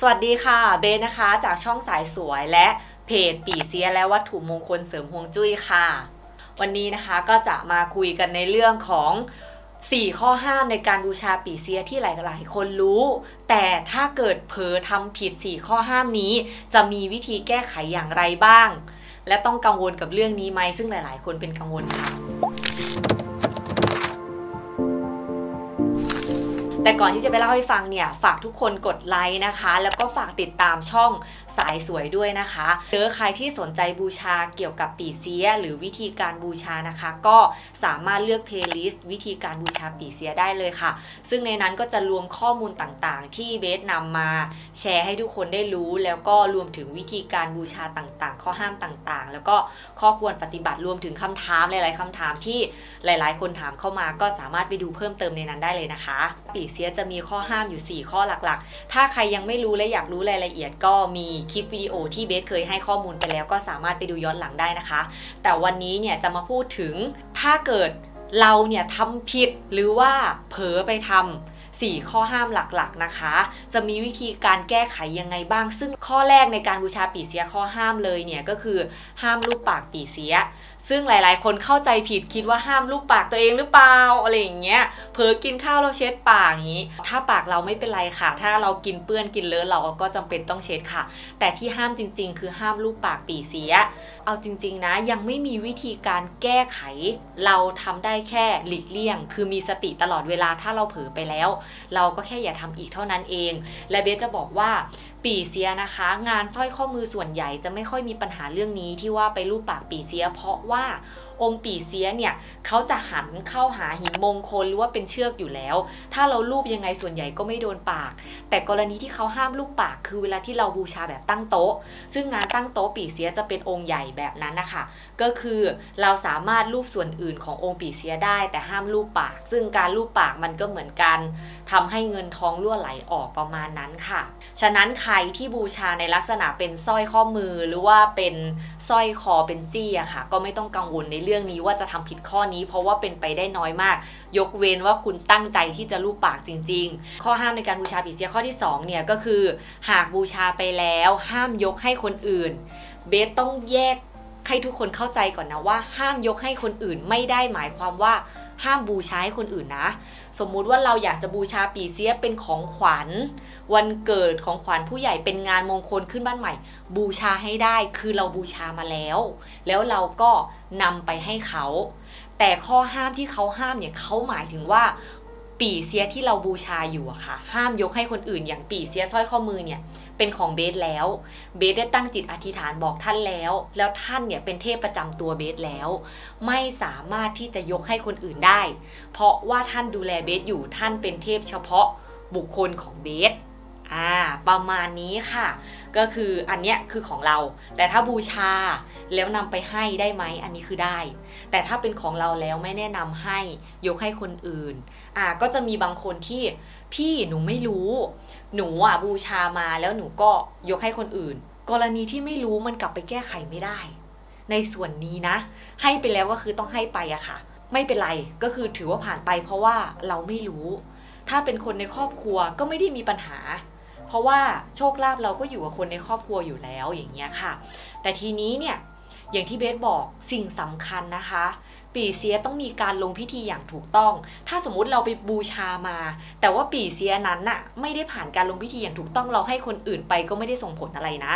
สวัสดีค่ะ เบนนะคะ จากช่องสายสวยและเพจปีเสียและวัตถุมงคลเสริมฮวงจุ้ยค่ะ วันนี้นะคะก็จะมาคุยกันในเรื่องของ4ข้อห้ามในการบูชาปีเสียที่หลาย ๆ คนรู้ แต่ถ้าเกิดเผลอทำผิด4ข้อห้ามนี้ จะมีวิธีแก้ไขอย่างไรบ้าง และต้องกังวลกับเรื่องนี้ไหมซึ่งหลาย ๆ คนเป็นกังวลค่ะ แต่ก่อนที่จะไปเล่าให้ฟังเนี่ย ฝากทุกคนกดไลค์นะคะ แล้วก็ฝากติดตามช่อง สายสวยด้วยนะคะหรือใครที่สนใจบูชาเกี่ยวกับปี่เซียะหรือวิธีการบูชานะคะ ก็สามารถเลือก playlist วิธีการบูชาปี่เซียะได้เลยค่ะ ซึ่งในนั้นก็จะรวมข้อมูลต่างๆ ที่เบสนำมาแชร์ให้ทุกคนได้รู้ แล้วก็รวมถึงวิธีการบูชาต่างๆ ข้อห้ามต่างๆ แล้วก็ข้อควรปฏิบัติรวมถึงคำถามหลายๆคำถามที่หลายๆ คนถามเข้ามาก็สามารถไปดูเพิ่มเติมในนั้นได้เลยนะคะ ปีเสียจะมีข้อห้ามอยู่ 4 ข้อหลักๆ ถ้าใครยังไม่รู้และอยากรู้รายละเอียดก็มีคลิปวิดีโอที่เบสเคยให้ข้อมูลไปแล้วก็สามารถไปดูย้อนหลังได้นะคะ แต่วันนี้เนี่ยจะมาพูดถึงถ้าเกิดเราเนี่ยทำผิดหรือว่าเผลอไปทำ 4 ข้อห้ามหลักๆนะคะ จะมีวิธีการแก้ไขยังไงบ้าง ซึ่งข้อแรกในการบูชาปีเสียข้อห้ามเลยเนี่ยก็คือห้ามรูปปากปีเสีย ซึ่งหลายๆ คนเข้าใจผิดคิดว่าห้ามลูกปากตัวเองหรือเปล่าอะไรอย่างเงี้ยเผลอกินข้าวเราเช็ดปากอย่างนี้ ถ้าปากเราไม่เป็นไรค่ะ ถ้าเรากินเปื้อนกินเลอะเราก็จำเป็นต้องเช็ดค่ะ แต่ที่ห้ามจริง ๆ คือห้ามลูกปากปีเสีย เอาจริง ๆ นะ ยังไม่มีวิธีการแก้ไข เราทำได้แค่หลีกเลี่ยง คือมีสติตลอดเวลาถ้าเราเผลอไปแล้วเราก็แค่อย่าทำอีกเท่านั้นเอง และเบสจะบอกว่า ปีเสียนะคะ งานสร้อยข้อมือส่วนใหญ่จะไม่ค่อยมีปัญหาเรื่องนี้ที่ว่าไปรูปปากปีเสีย เพราะว่าองค์ปีเสียเนี่ยเขาจะหันเข้าหาหินมงคลหรือว่าเป็นเชือกอยู่แล้ว ถ้าเรารูปยังไงส่วนใหญ่ก็ไม่โดนปาก แต่กรณีที่เขาห้ามลูกปากคือเวลาที่เราบูชาแบบตั้งโต๊ะ ซึ่งงานตั้งโต๊ะปีเสียจะเป็นองค์ใหญ่แบบนั้นนะคะก็คือเราสามารถรูปส่วนอื่นขององค์ปีเสียได้แต่ห้ามรูปปาก ซึ่งการรูปปากมันก็เหมือนกันทำให้เงินทองรั่วไหลออกประมาณนั้นค่ะ ฉะนั้นใครที่บูชาในลักษณะเป็นสร้อยข้อมือหรือว่าเป็นสร้อยคอเป็นจี้อะค่ะ ก็ไม่ต้องกังวลในเรื่องนี้ว่าจะทำผิดข้อนี้ เพราะว่าเป็นไปได้น้อยมาก ยกเว้นว่าคุณตั้งใจที่จะรูปปากจริง ๆ ข้อห้ามในการบูชาปีเสียข้อที่2เนี่ยก็คือ หากบูชาไปแล้วห้ามยกให้คนอื่น เบสต้องแยกให้ทุกคนเข้าใจก่อนนะว่า ห้ามยกให้คนอื่นไม่ได้หมายความว่า ห้ามบูชาให้คนอื่นนะ สมมุติว่าเราอยากจะบูชาปีเสียเป็นของขวัญ วันเกิดของขวัญผู้ใหญ่เป็นงานมงคลขึ้นบ้านใหม่ บูชาให้ได้คือเราบูชามาแล้ว แล้วเราก็นำไปให้เขา แต่ข้อห้ามที่เขาห้ามเนี่ยเขาหมายถึงว่า ปีเสียที่เราบูชาอยู่อะค่ะ ห้ามยกให้คนอื่นอย่างปีเสียสร้อยข้อมือเนี่ย เป็นของเบสแล้ว เบสได้ตั้งจิตอธิษฐานบอกท่านแล้ว แล้วท่านเนี่ยเป็นเทพประจำตัวเบสแล้ว ไม่สามารถที่จะยกให้คนอื่นได้ เพราะว่าท่านดูแลเบสอยู่ท่านเป็นเทพเฉพาะบุคคลของเบส อ่าประมาณนี้ค่ะ ก็คืออันเนี้ยคือของเรา แต่ถ้าบูชาแล้วนำไปให้ได้ไหมอันนี้คือได้ แต่ถ้าเป็นของเราแล้วไม่แนะนำให้ยกให้คนอื่นอ่าก็จะมีบางคนที่พี่หนูไม่รู้ หนูอะบูชามาแล้วหนูก็ยกให้คนอื่น กรณีที่ไม่รู้มันกลับไปแก้ไขไม่ได้ ในส่วนนี้นะ ให้ไปแล้วก็คือต้องให้ไปอะค่ะ ไม่เป็นไรก็คือถือว่าผ่านไปเพราะว่าเราไม่รู้ ถ้าเป็นคนในครอบครัวก็ไม่ได้มีปัญหา เพราะว่าโชคลาภเราก็อยู่กับคนในครอบครัวอยู่แล้วอย่างเงี้ยค่ะ แต่ทีนี้เนี่ยอย่างที่เบสบอกสิ่งสำคัญนะคะ ปีเสียต้องมีการลงพิธีอย่างถูกต้อง ถ้าสมมุติเราไปบูชามา แต่ว่าปีเสียนั้นน่ะไม่ได้ผ่านการลงพิธีอย่างถูกต้องเราให้คนอื่นไปก็ไม่ได้ส่งผลอะไรนะ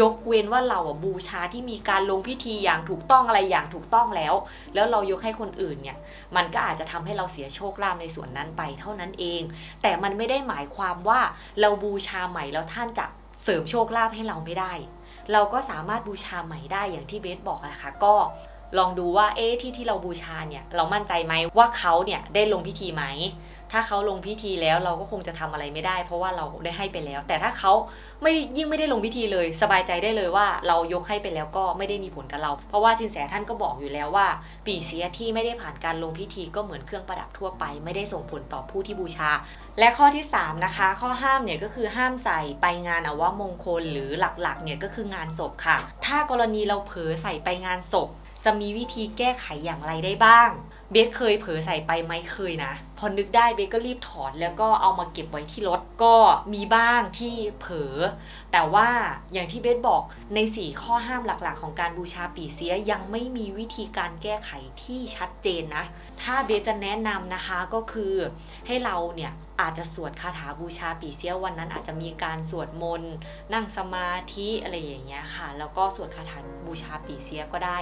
ยกเว้นว่าเราอะบูชาที่มีการลงพิธีอย่างถูกต้องอะไรอย่างถูกต้องแล้ว แล้วเรายกให้คนอื่นเนี่ยมันก็อาจจะทำให้เราเสียโชคลาภในส่วนนั้นไปเท่านั้นเอง แต่มันไม่ได้หมายความว่าเราบูชาใหม่แล้วท่านจะเสริมโชคลาภให้เราไม่ได้ เราก็สามารถบูชาใหม่ได้อย่างที่เบสบอกอะค่ะก็ ลองดูว่าเอ๊ะที่ที่เราบูชาเนี่ยเรามั่นใจไหมว่าเขาเนี่ยได้ลงพิธีไหม ถ้าเขาลงพิธีแล้วเราก็คงจะทำอะไรไม่ได้ เพราะว่าเราได้ให้ไปแล้ว แต่ถ้าเขาไม่ยิ่งไม่ได้ลงพิธีเลย สบายใจได้เลยว่าเรายกให้ไปแล้วก็ไม่ได้มีผลกับเรา เพราะว่าสินแสท่านก็บอกอยู่แล้วว่า ปีเสียที่ไม่ได้ผ่านการลงพิธีก็เหมือนเครื่องประดับทั่วไป ไม่ได้ส่งผลต่อผู้ที่บูชา และข้อที่ 3 นะคะ ข้อห้ามเนี่ยก็คือห้ามใส่ไปงานอวมงคลหรือหลักๆเนี่ยก็คืองานศพค่ะ ถ้ากรณีเราเผลอใส่ไปงานศพ จะมีวิธีแก้ไขอย่างไรได้บ้าง เบสเคยเผลอใส่ไปไหมเคยนะพอนึกได้เบสก็รีบถอนแล้วก็เอามาเก็บไว้ที่รถก็มีบ้างที่เผลอแต่ว่าอย่างที่เบสบอกใน 4 ข้อห้ามหลักๆ ของการบูชาปีเสียยังไม่มีวิธีการแก้ไขที่ชัดเจนนะ ถ้าเบสจะแนะนำนะคะก็คือให้เราเนี่ยอาจจะสวดคาถาบูชาปีเสียวันนั้นอาจจะมีการสวดมนต์นั่งสมาธิอะไรอย่างเงี้ยค่ะ แล้วก็สวดคาถาบูชาปีเสียก็ได้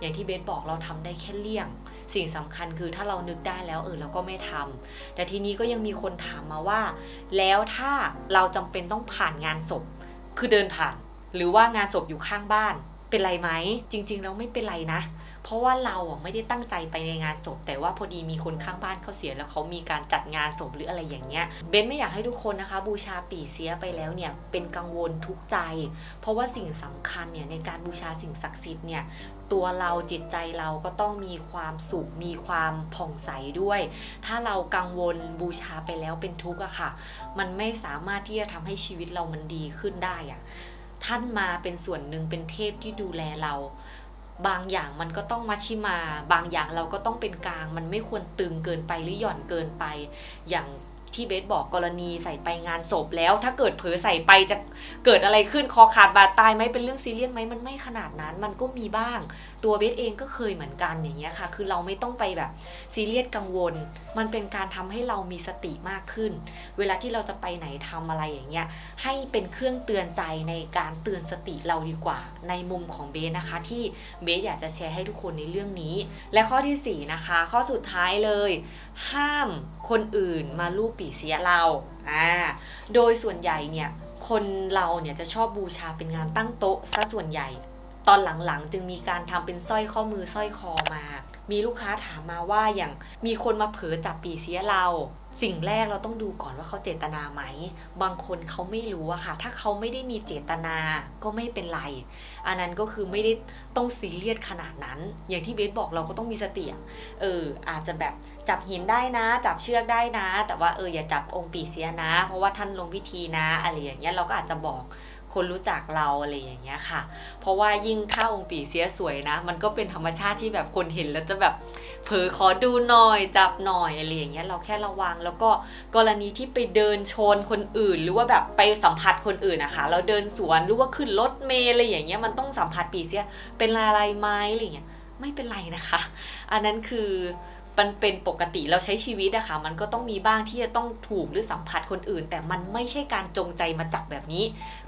อย่างที่เบสบอกเราทำได้แค่เลี่ยง สิ่งสำคัญคือถ้าเรานึกได้แล้วเออเราก็ไม่ทำแต่ทีนี้ก็ยังมีคนถามมาว่า แล้วถ้าเราจำเป็นต้องผ่านงานศพคือเดินผ่าน หรือว่างานศพอยู่ข้างบ้าน เป็นไรไหมจริง ๆ แล้วไม่เป็นไรนะ เพราะว่าเราไม่ได้ตั้งใจไปในงานศพ แต่ว่าพอดีมีคนข้างบ้านเขาเสียแล้วเขามีการจัดงานศพหรืออะไรอย่างเงี้ยเบนไม่อยากให้ทุกคนนะคะ บูชาปีเสียไปแล้วเนี่ยเป็นกังวลทุกใจ เพราะว่าสิ่งสำคัญเนี่ยในการบูชาสิ่งศักดิ์สิทธิ์เนี่ยตัวเราจิตใจเราก็ต้องมีความสุขมีความผ่องใสด้วย ถ้าเรากังวลบูชาไปแล้วเป็นทุกข์อะค่ะ มันไม่สามารถที่จะทำให้ชีวิตเรามันดีขึ้นได้อะ ท่านมาเป็นส่วนหนึ่งเป็นเทพที่ดูแลเรา บางอย่างมันก็ต้องมาชิมา บางอย่างเราก็ต้องเป็นกลาง มันไม่ควรตึงเกินไปหรือหย่อนเกินไป อย่าง ที่เบสบอกกรณีใส่ไปงานศพแล้ว ถ้าเกิดเผลอใส่ไปจะเกิดอะไรขึ้นคอขาดบาดตายไหมเป็นเรื่องซีเรียสไหมมันไม่ขนาดนั้น มันก็มีบ้าง ตัวเบสเองก็เคยเหมือนกันอย่างเงี้ยค่ะ คือเราไม่ต้องไปแบบซีเรียสกังวล มันเป็นการทำให้เรามีสติมากขึ้น เวลาที่เราจะไปไหนทำอะไรอย่างเงี้ยให้เป็นเครื่องเตือนใจในการเตือนสติเราดีกว่า ในมุมของเบสนะคะ ที่เบสอยากจะแชร์ให้ทุกคนในเรื่องนี้ และข้อที่4นะคะข้อสุดท้ายเลย ห้ามคนอื่นมาลูบปีเสียเราอ่าโดยส่วนใหญ่เนี่ยคนเราเนี่ยจะชอบบูชาเป็นงานตั้งโต๊ะซะส่วนใหญ่ ตอนหลังๆ จึงมีการทำเป็นสร้อยข้อมือสร้อยคอมา มีลูกค้าถามมาว่าอย่างมีคนมาเผลอจับปีเสียเรา สิ่งแรกเราต้องดูก่อนว่าเขาเจตนาไหม บางคนเขาไม่รู้อะค่ะ ถ้าเขาไม่ได้มีเจตนาก็ไม่เป็นไร อันนั้นก็คือไม่ได้ต้องซีเรียสขนาดนั้น อย่างที่เบสบอกเราก็ต้องมีสติอะเออ อาจจะแบบจับหินได้นะ จับเชือกได้นะ แต่ว่าเอออย่าจับองค์ปีเสียนะ เพราะว่าท่านลงพิธีนะ อะไรอย่างเงี้ยเราก็อาจจะบอก คนรู้จักเราอะไรอย่างเงี้ยค่ะ เพราะว่ายิ่งถ้าองค์ปีเสียสวยนะ มันก็เป็นธรรมชาติที่แบบคนเห็นแล้วจะแบบเผลอขอดูหน่อยจับหน่อยอะไรอย่างเงี้ยเราแค่ระวัง แล้วก็กรณีที่ไปเดินชนคนอื่น หรือว่าแบบไปสัมผัสคนอื่นนะคะเราเดินสวนหรือว่าขึ้นรถเมล์อะไรอย่างเงี้ยมันต้องสัมผัสปีเสียเป็นอะไรไหมอะไรเงี้ยไม่เป็นไรนะคะ อันนั้นคือ มันเป็นปกติเราใช้ชีวิตอะค่ะมันก็ต้องมีบ้างที่จะต้องถูกหรือสัมผัสคนอื่น แต่มันไม่ใช่การจงใจมาจับแบบนี้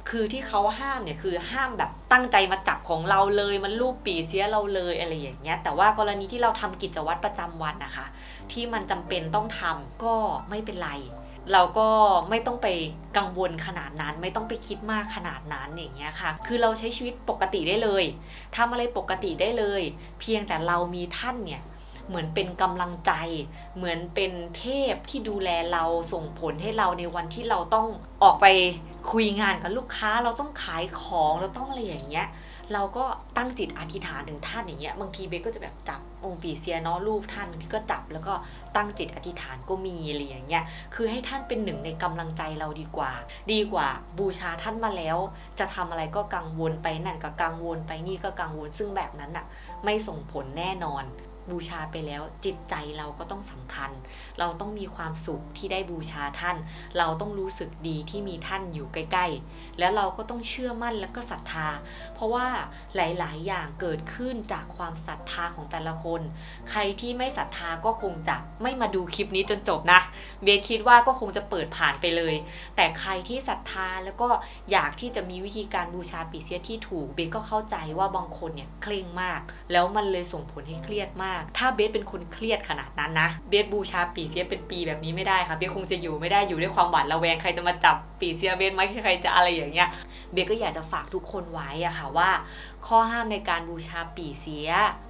คือที่เขาห้ามเนี่ยคือห้ามแบบตั้งใจมาจับของเราเลย มันลูบปีเสียเราเลยอะไรอย่างเงี้ย แต่ว่ากรณีที่เราทำกิจวัตรประจำวันนะคะ ที่มันจำเป็นต้องทำก็ไม่เป็นไรเราก็ไม่ต้องไปกังวลขนาดนั้น ไม่ต้องไปคิดมากขนาดนั้นอย่างเงี้ยค่ะ คือเราใช้ชีวิตปกติได้เลยทำอะไรปกติได้เลย เพียงแต่เรามีท่านเนี่ย เหมือนเป็นกำลังใจ เหมือนเป็นเทพที่ดูแลเราส่งผลให้เราในวันที่เราต้องออกไปคุยงานกับลูกค้า เราต้องขายของเราต้องอะไรอย่างเงี้ยเราก็ตั้งจิตอธิษฐานถึงท่านอย่างเงี้ยบางทีเบสก็จะแบบจับองค์ปีเซียเนาะรูปท่านที่ก็จับแล้วก็ตั้งจิตอธิษฐานก็มีอะไรอย่างเงี้ยคือให้ท่านเป็นหนึ่งในกำลังใจเราดีกว่า ดีกว่าบูชาท่านมาแล้ว จะทำอะไรก็กังวลไปนั่นก็กังวลไปนี่ก็กังวลซึ่งแบบนั้นอะไม่ส่งผลแน่นอน บูชาไปแล้วจิตใจเราก็ต้องสำคัญ เราต้องมีความสุขที่ได้บูชาท่าน เราต้องรู้สึกดีที่มีท่านอยู่ใกล้ ๆ แล้วเราก็ต้องเชื่อมั่นและก็ศรัทธา เพราะว่าหลายๆ อย่างเกิดขึ้นจากความศรัทธาของแต่ละคน ใครที่ไม่ศรัทธาก็คงจะไม่มาดูคลิปนี้จนจบนะเบสคิดว่าก็คงจะเปิดผ่านไปเลย แต่ใครที่ศรัทธาแล้วก็อยากที่จะมีวิธีการบูชาปีเสียที่ถูกเบสก็เข้าใจว่าบางคนเนี่ยเคร่งมาก แล้วมันเลยส่งผลให้เครียดมากถ้าเบสเป็นคนเครียดขนาดนั้นนะ เบสบูชาปีเสียเป็นปีแบบนี้ไม่ได้ค่ะ เบสคงจะอยู่ไม่ได้อยู่ด้วยความหวาดระแวงใครจะมาจับปีเสียเบสไหมใครจะอะไรอย่างเงี้ย เบสก็อยากจะฝากทุกคนไว้อะค่ะว่า ข้อห้ามในการบูชาปีเสีย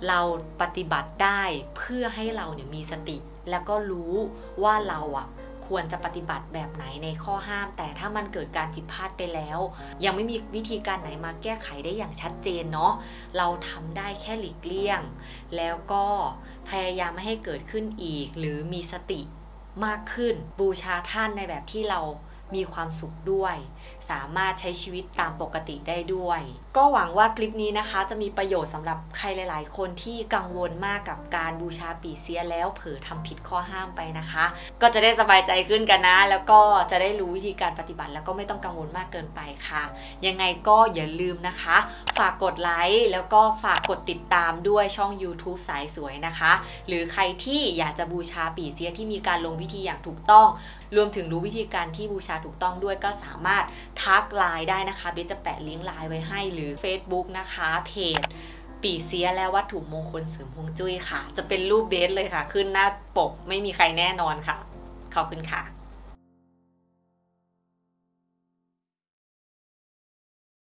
เราปฏิบัติได้เพื่อให้เราเนี่ยมีสติ แล้วก็รู้ว่าเราอะ ควรจะปฏิบัติแบบไหนในข้อห้าม แต่ถ้ามันเกิดการผิดพลาดไปแล้ว ยังไม่มีวิธีการไหนมาแก้ไขได้อย่างชัดเจนเนาะเราทำได้แค่หลีกเลี่ยง แล้วก็พยายามไม่ให้เกิดขึ้นอีก หรือมีสติมากขึ้นบูชาท่านในแบบที่เรามีความสุขด้วย สามารถใช้ชีวิตตามปกติได้ด้วย ก็หวังว่าคลิปนี้นะคะ จะมีประโยชน์สำหรับใครหลาย ๆ คนที่กังวลมากกับการบูชาปีเสียแล้วเผลอทำผิดข้อห้ามไปนะคะ ก็จะได้สบายใจขึ้นกันนะ แล้วก็จะได้รู้วิธีการปฏิบัติ แล้วก็ไม่ต้องกังวลมากเกินไปค่ะ ยังไงก็อย่าลืมนะคะ ฝากกดไลค์แล้วก็ฝากกดติดตามด้วยช่อง YouTube สายสวยนะคะ หรือใครที่อยากจะบูชาปีเสียที่มีการลงพิธีอย่างถูกต้อง รวมถึงรู้วิธีการที่บูชาถูกต้องด้วยก็สามารถทักไลน์ได้นะคะเบสจะแปะลิงก์ไลน์ไว้ให้หรือ Facebook นะคะ เพจปีเสียและวัตถุมงคลเสริมฮวงจุ้ยค่ะ จะเป็นรูปเบสเลยค่ะ ขึ้นหน้าปกไม่มีใครแน่นอนค่ะ ขอบคุณค่ะ